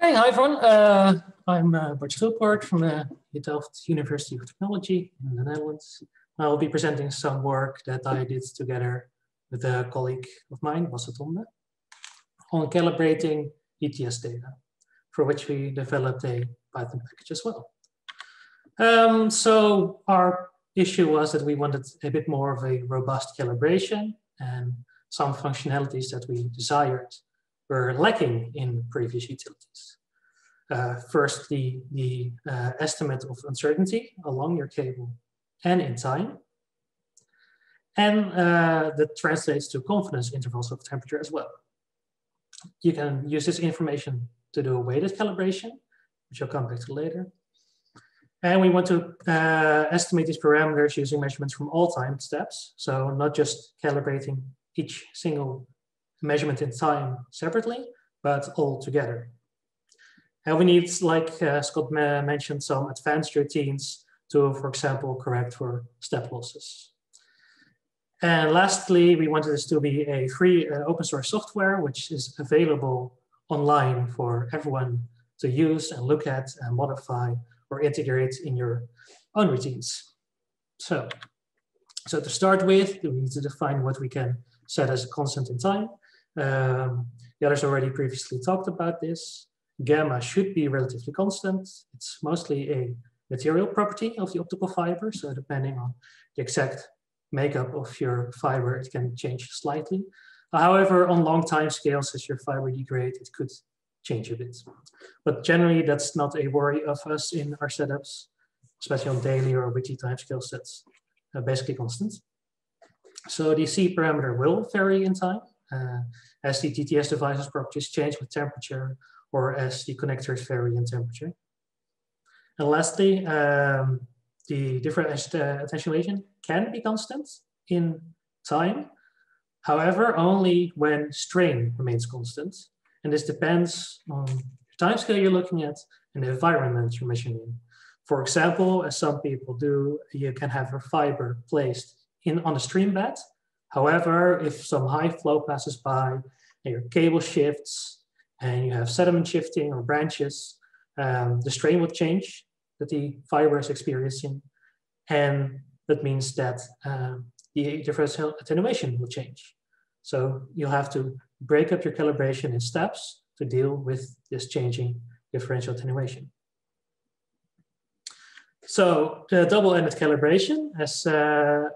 Hey, hi everyone. Uh, I'm uh, Bart Schilperoort from the Delft University of Technology in the Netherlands. I will be presenting some work that I did together with a colleague of mine, Bas des Tombe, on calibrating DTS data, for which we developed a Python package as well. Um, so our issue was that we wanted a bit more of a robust calibration and some functionalities that we desired were lacking in previous utilities. Uh, first, the, the uh, estimate of uncertainty along your cable and in time. And uh, that translates to confidence intervals of temperature as well. You can use this information to do a weighted calibration, which I'll come back to later. And we want to uh, estimate these parameters using measurements from all time steps. So not just calibrating each single measurement in time separately, but all together. And we need, like uh, Scott mentioned, some advanced routines to, for example, correct for step losses. And lastly, we wanted this to be a free uh, open source software, which is available online for everyone to use and look at and modify or integrate in your own routines. So, so to start with, we need to define what we can set as a constant in time. Um, the others already previously talked about this. Gamma should be relatively constant. It's mostly a material property of the optical fiber. So depending on the exact makeup of your fiber, it can change slightly. However, on long time scales, as your fiber degrades, it could change a bit. But generally, that's not a worry of us in our setups, especially on daily or weekly timescale sets, uh, basically constant. So the C parameter will vary in time as the DTS device's properties change with temperature or as the connectors vary in temperature. And lastly, um, the different uh, attenuation can be constant in time. However, only when strain remains constant. And this depends on the time scale you're looking at and the environment you're measuring For example, as some people do, you can have a fiber placed in on a stream bed. However, if some high flow passes by and your cable shifts and you have sediment shifting or branches, um, the strain will change that the fiber is experiencing. And that means that um, the differential attenuation will change. So you'll have to break up your calibration in steps to deal with this changing differential attenuation. So the double-ended calibration as, uh,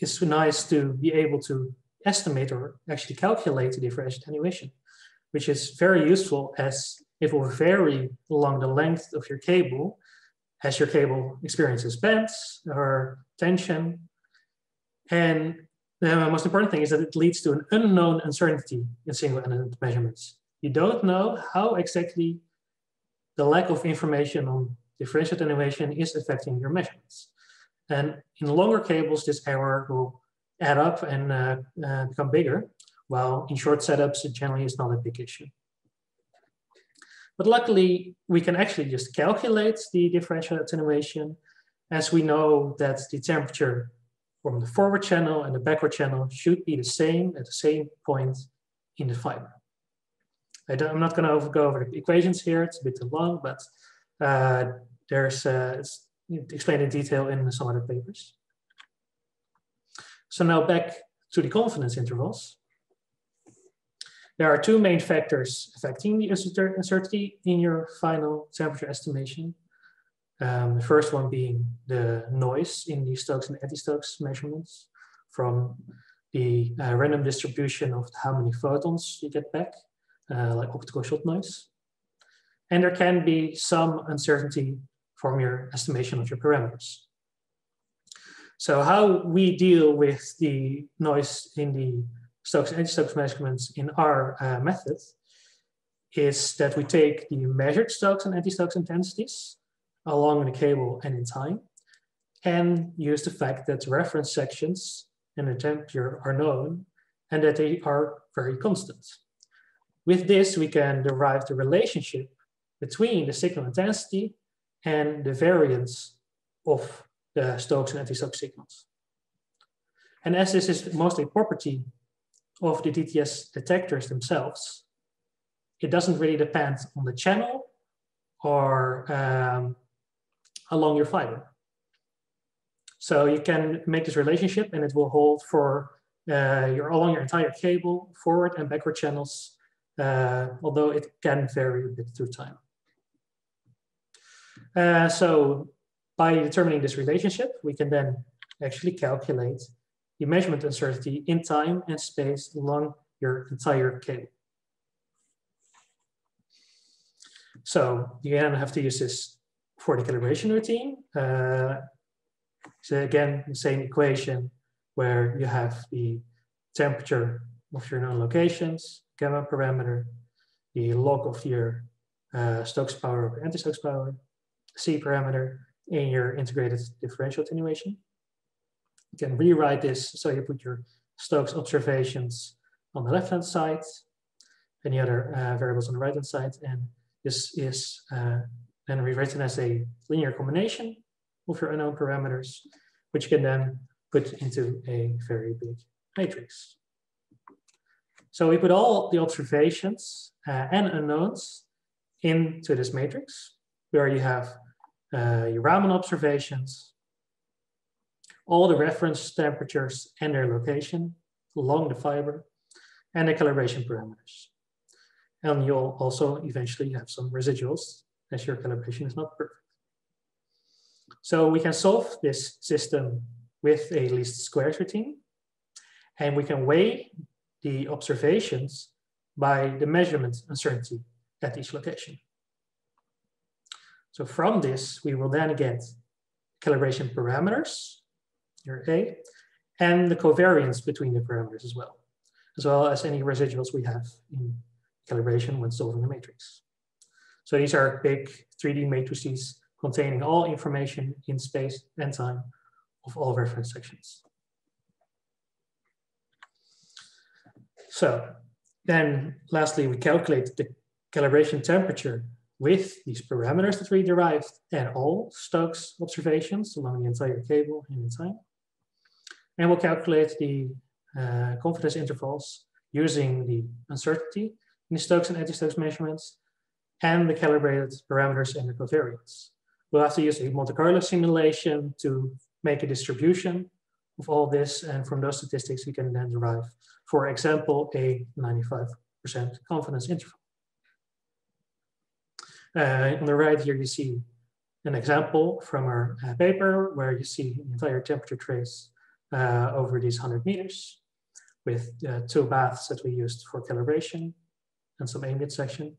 is nice to be able to estimate or actually calculate the differential attenuation, which is very useful as it will vary along the length of your cable as your cable experiences bends or tension. And the most important thing is that it leads to an unknown uncertainty in single-ended measurements. You don't know how exactly the lack of information on differential attenuation is affecting your measurements. And in longer cables, this error will add up and uh, uh, become bigger, while in short setups, it generally is not a big issue. But luckily, we can actually just calculate the differential attenuation as we know that the temperature from the forward channel and the backward channel should be the same at the same point in the fiber. I am not going to go over the equations here, it's a bit too long, but uh, there's uh, it's explained in detail in some other papers. So now back to the confidence intervals. There are two main factors affecting the uncertainty in your final temperature estimation. Um, the first one being the noise in the Stokes and anti-Stokes measurements from the uh, random distribution of how many photons you get back, uh, like optical shot noise. And there can be some uncertainty from your estimation of your parameters. So how we deal with the noise in the Stokes and anti-Stokes measurements in our uh, method is that we take the measured Stokes and anti-Stokes intensities along the cable and in time, and use the fact that reference sections and the temperature are known and that they are very constant. With this, we can derive the relationship between the signal intensity and the variance of the Stokes and anti-Stokes signals. And as this is mostly a property of the DTS detectors themselves, it doesn't really depend on the channel or um, along your fiber. So you can make this relationship and it will hold for uh, your along your entire cable, forward and backward channels, uh, although it can vary a bit through time. Uh, so by determining this relationship, we can then actually calculate the measurement uncertainty in time and space along your entire cable. So you then have to use this for the calibration routine. Uh, so again, the same equation where you have the temperature of your known locations, gamma parameter, the log of your uh, Stokes power over anti-Stokes power, C parameter in your integrated differential attenuation. You can rewrite this so you put your Stokes observations on the left-hand side, any other uh, variables on the right-hand side, and this is uh, then rewritten as a linear combination of your unknown parameters, which you can then put into a very big matrix. So we put all the observations uh, and unknowns into this matrix, where you have uh, your Raman observations, all the reference temperatures and their location along the fiber, and the calibration parameters. And you'll also eventually have some residuals as your calibration is not perfect. So we can solve this system with a least squares routine. And we can weigh the observations by the measurement uncertainty at each location. So from this, we will then get calibration parameters, your A, and the covariance between the parameters as well, as well as any residuals we have in calibration when solving the matrix. So these are big 3D matrices containing all information in space and time of all reference sections. So then lastly, we calculate the calibration temperature with these parameters that we derived and all Stokes observations along the entire cable and in time. And we'll calculate the uh, confidence intervals using the uncertainty in the Stokes and anti-Stokes measurements and the calibrated parameters and the covariance. We'll have to use a Monte Carlo simulation to make a distribution of all this. And from those statistics, we can then derive, for example, a 95% confidence interval. Uh, on the right here, you see an example from our uh, paper where you see the entire temperature trace uh, over these 100 meters with uh, two baths that we used for calibration and some ambient section.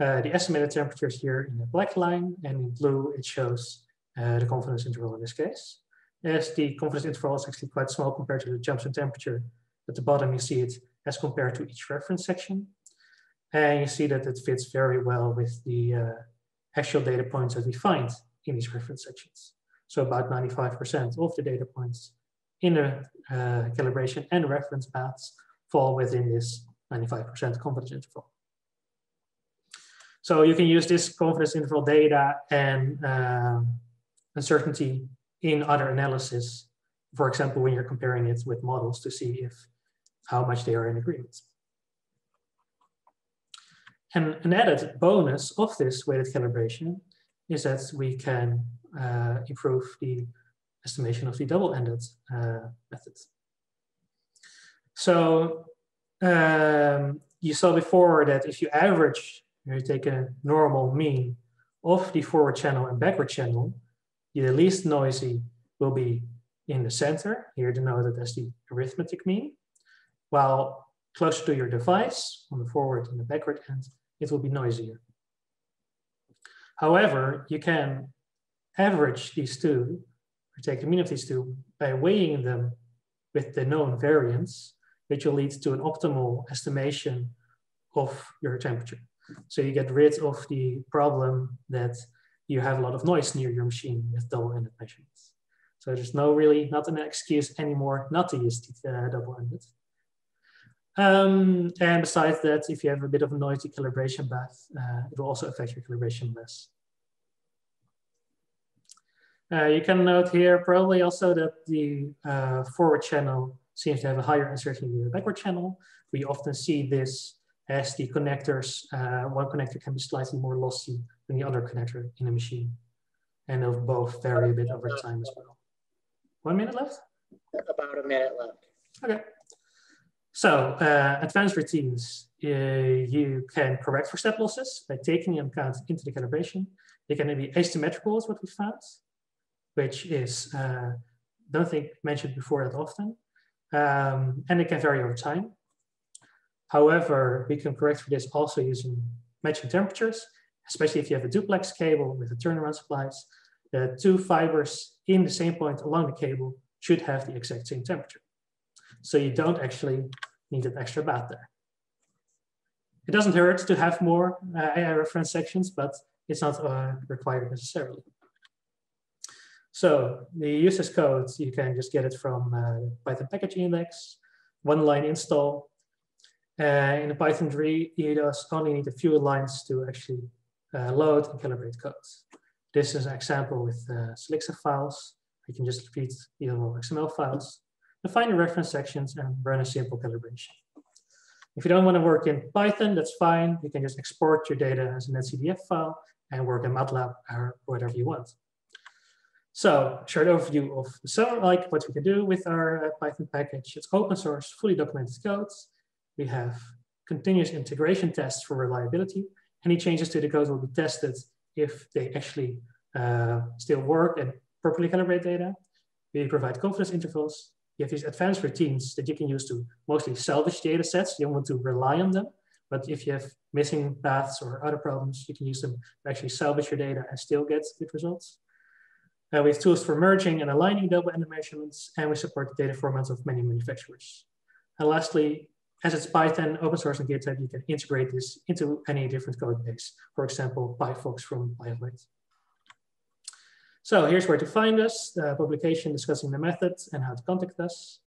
Uh, the estimated temperature is here in the black line, and in blue it shows uh, the confidence interval in this case. As the confidence interval is actually quite small compared to the jumps in temperature, at the bottom you see it as compared to each reference section. And you see that it fits very well with the uh, actual data points that we find in these reference sections. So about 95% of the data points in the uh, calibration and reference paths fall within this 95% confidence interval. So you can use this confidence interval data and uh, uncertainty in other analysis. For example, when you're comparing it with models to see if how much they are in agreement. And an added bonus of this weighted calibration is that we can uh, improve the estimation of the double-ended uh, method. So um, you saw before that if you average you take a normal mean of the forward channel and backward channel, the least noisy will be in the center, here denoted as the arithmetic mean, while closer to your device, on the forward and the backward end, it will be noisier. However, you can average these two, or take the mean of these two, by weighing them with the known variance, which will lead to an optimal estimation of your temperature. So you get rid of the problem that you have a lot of noise near your machine with double-ended measurements. So there's no really, not an excuse anymore not to use the uh, double-ended. Um, and besides that, if you have a bit of a noisy calibration bath, uh, it will also affect your calibration less. Uh, you can note here probably also that the uh, forward channel seems to have a higher uncertainty than the backward channel. We often see this as the connectors, uh, one connector can be slightly more lossy than the other connector in a machine. And they'll both vary a bit over time as well. One minute left? About a minute left. Okay. So uh, advanced routines, uh, you can correct for step losses by taking into account into the calibration. They can be asymmetrical is what we found, which is, uh, don't think mentioned before that often. Um, and it can vary over time. However, we can correct for this also using matching temperatures, especially if you have a duplex cable with a turnaround splice. The two fibers in the same point along the cable should have the exact same temperature. So you don't actually need an extra bath there. It doesn't hurt to have more uh, reference sections, but it's not uh, required necessarily. So the uses code, you can just get it from uh, Python package index, one line install. Uh, in Python 3, you just only need a few lines to actually uh, load and calibrate codes. This is an example with uh, Silixa files. You can just repeat the XML files, define the reference sections and run a simple calibration. If you don't want to work in Python, that's fine. You can just export your data as an netcdf file and work in MATLAB or whatever you want. So short overview of so like what we can do with our uh, Python package. It's open source, fully documented codes. We have continuous integration tests for reliability. Any changes to the code will be tested if they actually uh, still work and properly calibrate data. We provide confidence intervals. You have these advanced routines that you can use to mostly salvage data sets. You don't want to rely on them. But if you have missing paths or other problems, you can use them to actually salvage your data and still get good results. Uh, we have tools for merging and aligning double-ended measurements, and we support the data formats of many manufacturers. And lastly, as it's Python, open source, and GitHub, you can integrate this into any different code base. For example, pyfocs from PyHoid. So here's where to find us, the publication discussing the methods and how to contact us.